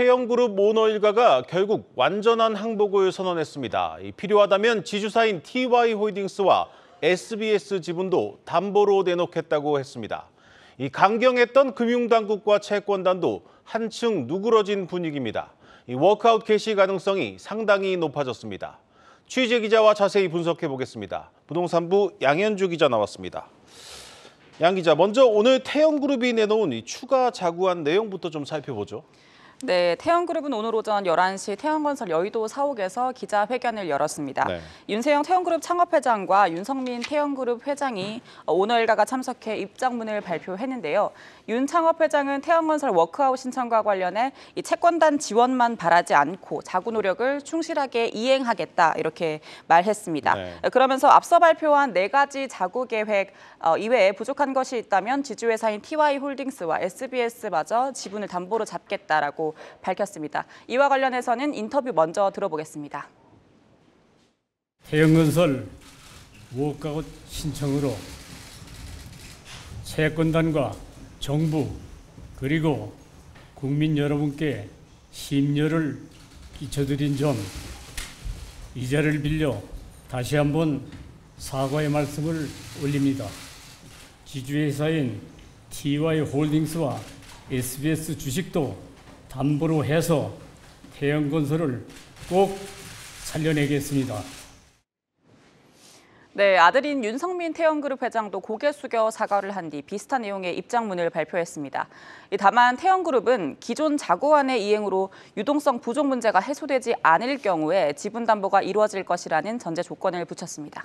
태영그룹 오너 일가가 결국 완전한 항복을 선언했습니다. 필요하다면 지주사인 TY홀딩스와 SBS 지분도 담보로 내놓겠다고 했습니다. 이 강경했던 금융당국과 채권단도 한층 누그러진 분위기입니다. 이 워크아웃 개시 가능성이 상당히 높아졌습니다. 취재 기자와 자세히 분석해 보겠습니다. 부동산부 양현주 기자 나왔습니다. 양 기자, 먼저 오늘 태영그룹이 내놓은 이 추가 자구안 내용부터 좀 살펴보죠. 네, 태영그룹은 오늘 오전 11시 태영건설 여의도 사옥에서 기자회견을 열었습니다. 네. 윤세영 태영그룹 창업회장과 윤성민 태영그룹 회장이 오너 일가가 참석해 입장문을 발표했는데요. 윤 창업회장은 태영건설 워크아웃 신청과 관련해 이 채권단 지원만 바라지 않고 자구 노력을 충실하게 이행하겠다 이렇게 말했습니다. 네. 그러면서 앞서 발표한 네 가지 자구 계획 어, 이외에 부족한 것이 있다면 지주회사인 TY홀딩스와 SBS마저 지분을 담보로 잡겠다라고 밝혔습니다. 이와 관련해서는 인터뷰 먼저 들어보겠습니다. 태영건설 워크아웃 신청으로 채권단과 정부 그리고 국민 여러분께 심려를 끼쳐드린 점 이 자리를 빌려 다시 한번 사과의 말씀을 올립니다. 지주회사인 TY홀딩스와 SBS 주식도 담보로 해서 태영건설을 꼭 살려내겠습니다. 네, 아들인 윤성민 태영그룹 회장도 고개 숙여 사과를 한 뒤 비슷한 내용의 입장문을 발표했습니다. 다만 태영그룹은 기존 자구안의 이행으로 유동성 부족 문제가 해소되지 않을 경우에 지분 담보가 이루어질 것이라는 전제 조건을 붙였습니다.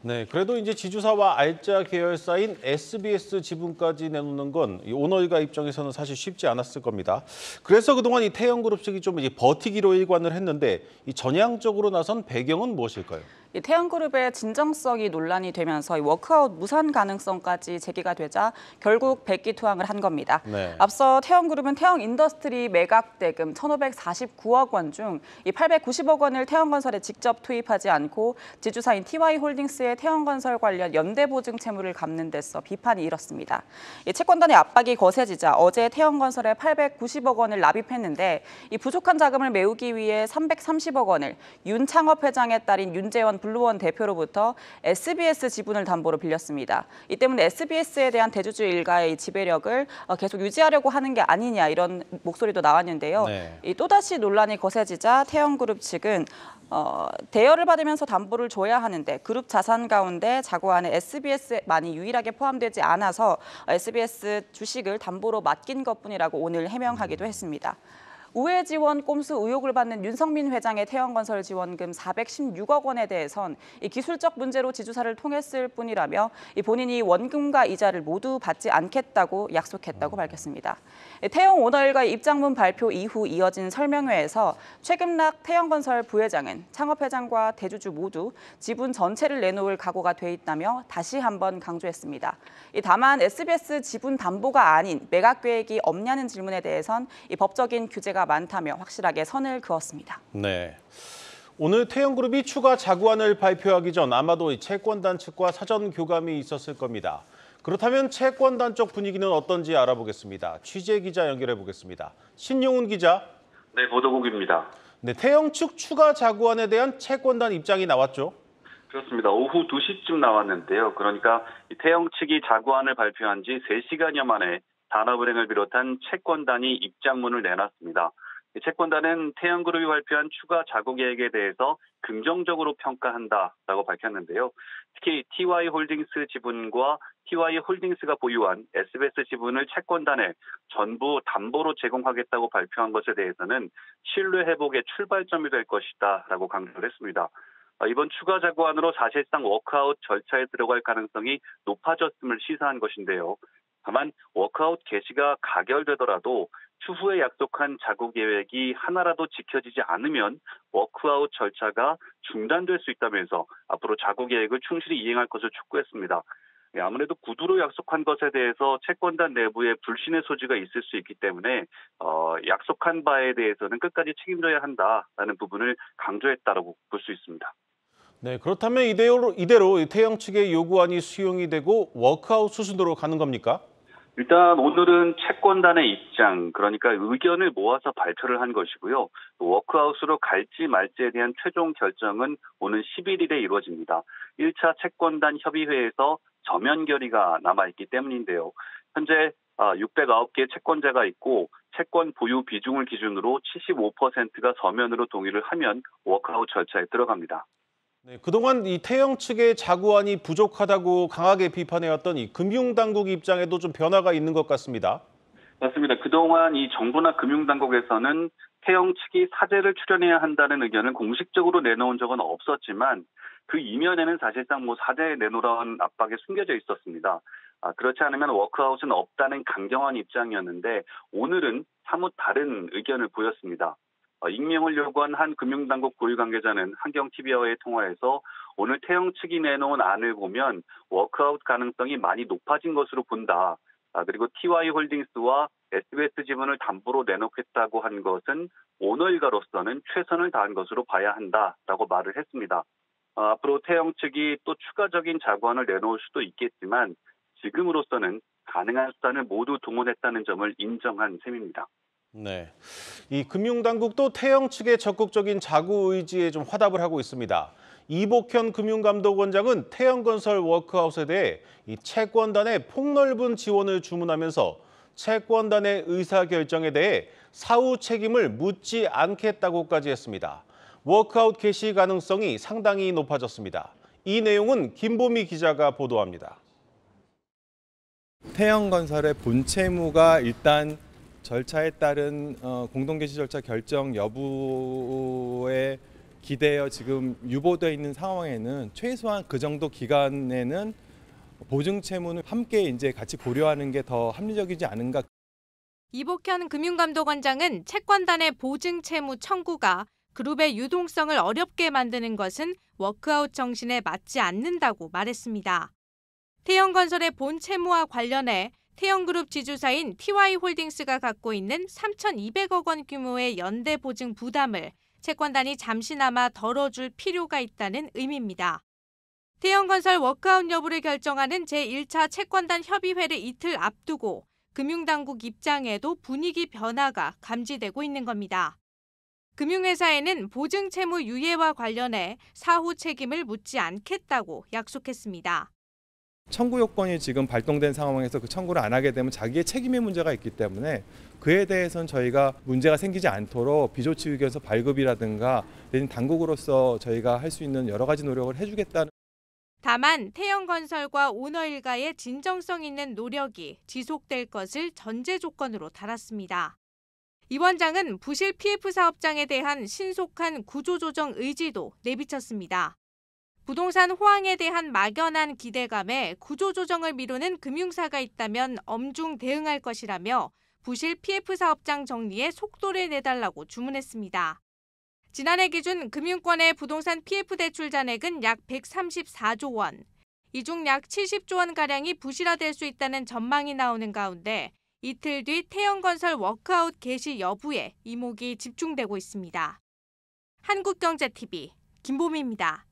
네, 그래도 이제 지주사와 알짜 계열사인 SBS 지분까지 내놓는 건 오너일가 입장에서는 사실 쉽지 않았을 겁니다. 그래서 그동안 이 태영그룹 측이 좀 이제 버티기로 일관을 했는데 이 전향적으로 나선 배경은 무엇일까요? 태영그룹의 진정성이 논란이 되면서 워크아웃 무산 가능성까지 제기가 되자 결국 백기 투항을 한 겁니다. 네. 앞서 태영그룹은 태영인더스트리 매각 대금 1,549억 원 중 이 890억 원을 태영건설에 직접 투입하지 않고 지주사인 TY홀딩스의 태영건설 관련 연대보증 채무를 갚는 데서 비판이 일었습니다. 이 채권단의 압박이 거세지자 어제 태양건설에 890억 원을 납입했는데 이 부족한 자금을 메우기 위해 330억 원을 윤 창업 회장의 딸인 윤재원 블루원 대표로부터 SBS 지분을 담보로 빌렸습니다. 이 때문에 SBS에 대한 대주주 일가의 지배력을 어, 계속 유지하려고 하는 게 아니냐 이런 목소리도 나왔는데요. 네. 이 또다시 논란이 거세지자 태영그룹 측은 어, 대여를 받으면서 담보를 줘야 하는데 그룹 자산 가운데 자구안에 SBS만이 유일하게 포함되지 않아서 SBS 주식을 담보로 맡긴 것뿐이라고 오늘 해명하기도 했습니다. 우회 지원 꼼수 의혹을 받는 윤성민 회장의 태영건설 지원금 416억 원에 대해선 이 기술적 문제로 지주사를 통했을 뿐이라며 이 본인이 원금과 이자를 모두 받지 않겠다고 약속했다고 밝혔습니다. 태영 오너일과의 입장문 발표 이후 이어진 설명회에서 최금락 태영건설 부회장은 창업회장과 대주주 모두 지분 전체를 내놓을 각오가 돼 있다며 다시 한번 강조했습니다. 다만 SBS 지분 담보가 아닌 매각 계획이 없냐는 질문에 대해선 이 법적인 규제가 많다며 확실하게 선을 그었습니다. 네. 오늘 태영그룹이 추가 자구안을 발표하기 전 아마도 채권단 측과 사전 교감이 있었을 겁니다. 그렇다면 채권단 쪽 분위기는 어떤지 알아보겠습니다. 취재 기자 연결해 보겠습니다. 신용훈 기자. 네, 보도국입니다. 네, 태영 측 추가 자구안에 대한 채권단 입장이 나왔죠? 그렇습니다. 오후 2시쯤 나왔는데요. 그러니까 태영 측이 자구안을 발표한 지 3시간여 만에 단어불행을 비롯한 채권단이 입장문을 내놨습니다. 채권단은 태양그룹이 발표한 추가 자구 계획에 대해서 긍정적으로 평가한다라고 밝혔는데요. 특히 TY홀딩스 지분과 TY홀딩스가 보유한 SBS 지분을 채권단에 전부 담보로 제공하겠다고 발표한 것에 대해서는 신뢰 회복의 출발점이 될 것이다라고 강조를 했습니다. 이번 추가 자구안으로 사실상 워크아웃 절차에 들어갈 가능성이 높아졌음을 시사한 것인데요. 다만 워크아웃 개시가 가결되더라도 추후에 약속한 자구 계획이 하나라도 지켜지지 않으면 워크아웃 절차가 중단될 수 있다면서 앞으로 자구 계획을 충실히 이행할 것을 촉구했습니다. 예, 아무래도 구두로 약속한 것에 대해서 채권단 내부에 불신의 소지가 있을 수 있기 때문에 어, 약속한 바에 대해서는 끝까지 책임져야 한다라는 부분을 강조했다고 볼 수 있습니다. 네, 그렇다면 이대로, 이대로 태영 측의 요구안이 수용이 되고 워크아웃 수순으로 가는 겁니까? 일단 오늘은 채권단의 입장, 그러니까 의견을 모아서 발표를 한 것이고요. 워크아웃으로 갈지 말지에 대한 최종 결정은 오는 11일에 이루어집니다. 1차 채권단 협의회에서 저면 결의가 남아있기 때문인데요. 현재 609개 채권자가 있고 채권 보유 비중을 기준으로 75%가 서면으로 동의를 하면 워크아웃 절차에 들어갑니다. 네, 그동안 이 태영 측의 자구안이 부족하다고 강하게 비판해왔던 이 금융당국 입장에도 좀 변화가 있는 것 같습니다. 맞습니다. 그동안 이 정부나 금융당국에서는 태영 측이 사재를 출연해야 한다는 의견을 공식적으로 내놓은 적은 없었지만 그 이면에는 사실상 뭐 사재 내놓으라는 압박이 숨겨져 있었습니다. 아, 그렇지 않으면 워크아웃은 없다는 강경한 입장이었는데 오늘은 사뭇 다른 의견을 보였습니다. 어, 익명을 요구한 한 금융당국 고위 관계자는 한경TV와의 통화에서 오늘 태영 측이 내놓은 안을 보면 워크아웃 가능성이 많이 높아진 것으로 본다. 아, 그리고 TY홀딩스와 SBS 지분을 담보로 내놓겠다고 한 것은 오너일가로서는 최선을 다한 것으로 봐야 한다라고 말을 했습니다. 어, 앞으로 태영 측이 또 추가적인 자구안을 내놓을 수도 있겠지만 지금으로서는 가능한 수단을 모두 동원했다는 점을 인정한 셈입니다. 네, 이 금융당국도 태영 측의 적극적인 자구 의지에 좀 화답을 하고 있습니다. 이복현 금융감독원장은 태영건설 워크아웃에 대해 이 채권단의 폭넓은 지원을 주문하면서 채권단의 의사결정에 대해 사후 책임을 묻지 않겠다고까지 했습니다. 워크아웃 개시 가능성이 상당히 높아졌습니다. 이 내용은 김보미 기자가 보도합니다. 태영건설의 본채무가 일단 절차에 따른 어, 공동개시 절차 결정 여부에 기대어 지금 유보되어 있는 상황에는 최소한 그 정도 기간에는 보증 채무는 함께 이제 같이 고려하는 게 더 합리적이지 않은가. 이복현 금융감독원장은 채권단의 보증 채무 청구가 그룹의 유동성을 어렵게 만드는 것은 워크아웃 정신에 맞지 않는다고 말했습니다. 태영건설의 본 채무와 관련해 태영그룹 지주사인 TY홀딩스가 갖고 있는 3,200억 원 규모의 연대 보증 부담을 채권단이 잠시나마 덜어줄 필요가 있다는 의미입니다. 태영건설 워크아웃 여부를 결정하는 제1차 채권단 협의회를 이틀 앞두고 금융당국 입장에도 분위기 변화가 감지되고 있는 겁니다. 금융회사에는 보증 채무 유예와 관련해 사후 책임을 묻지 않겠다고 약속했습니다. 청구 요건이 지금 발동된 상황에서 그 청구를 안 하게 되면 자기의 책임의 문제가 있기 때문에 그에 대해서는 저희가 문제가 생기지 않도록 비조치 의견서 발급이라든가 내진 당국으로서 저희가 할 수 있는 여러 가지 노력을 해주겠다는. 다만 태영건설과 오너일가의 진정성 있는 노력이 지속될 것을 전제 조건으로 달았습니다. 이 원장은 부실 PF 사업장에 대한 신속한 구조조정 의지도 내비쳤습니다. 부동산 호황에 대한 막연한 기대감에 구조조정을 미루는 금융사가 있다면 엄중 대응할 것이라며 부실 PF 사업장 정리에 속도를 내달라고 주문했습니다. 지난해 기준 금융권의 부동산 PF 대출 잔액은 약 134조 원, 이 중 약 70조 원가량이 부실화될 수 있다는 전망이 나오는 가운데 이틀 뒤 태영건설 워크아웃 개시 여부에 이목이 집중되고 있습니다. 한국경제TV 김보미입니다.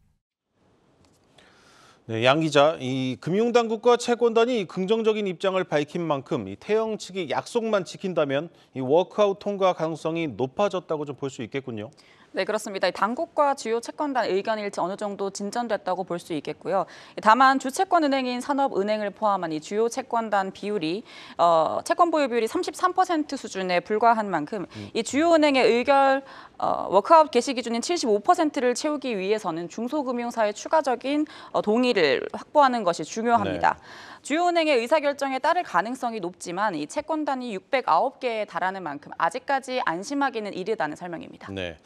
네, 양 기자, 이 금융당국과 채권단이 긍정적인 입장을 밝힌 만큼 이 태영 측이 약속만 지킨다면 이 워크아웃 통과 가능성이 높아졌다고 좀 볼 수 있겠군요. 네, 그렇습니다. 당국과 주요 채권단 의견 일치 어느 정도 진전됐다고 볼 수 있겠고요. 다만 주채권은행인 산업은행을 포함한 이 주요 채권단 비율이 어, 채권 보유 비율이 33% 수준에 불과한 만큼 이 주요 은행의 의결 어, 워크아웃 개시 기준인 75%를 채우기 위해서는 중소금융사의 추가적인 어, 동의를 확보하는 것이 중요합니다. 네. 주요 은행의 의사결정에 따를 가능성이 높지만 이 채권단이 609개에 달하는 만큼 아직까지 안심하기는 이르다는 설명입니다. 네.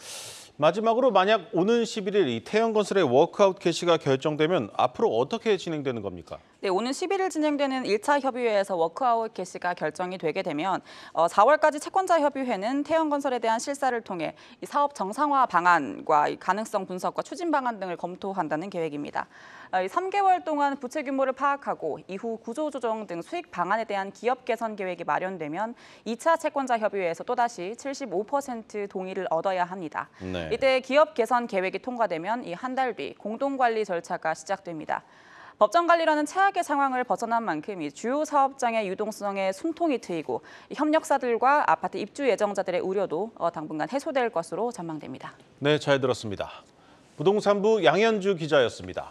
마지막으로 만약 오는 11일 이 태영건설의 워크아웃 개시가 결정되면 앞으로 어떻게 진행되는 겁니까? 네, 오는 11일 진행되는 1차 협의회에서 워크아웃 개시가 결정이 되게 되면 어, 4월까지 채권자 협의회는 태영건설에 대한 실사를 통해 이 사업 정상화 방안과 이 가능성 분석과 추진 방안 등을 검토한다는 계획입니다. 어, 3개월 동안 부채 규모를 파악하고 이후 구조 조정 등 수익 방안에 대한 기업 개선 계획이 마련되면 2차 채권자 협의회에서 또다시 75% 동의를 얻어야 합니다. 네. 이때 기업 개선 계획이 통과되면 이 한 달 뒤 공동 관리 절차가 시작됩니다. 법정 관리라는 최악의 상황을 벗어난 만큼 이 주요 사업장의 유동성에 숨통이 트이고 이 협력사들과 아파트 입주 예정자들의 우려도 어, 당분간 해소될 것으로 전망됩니다. 네, 잘 들었습니다. 부동산부 양현주 기자였습니다.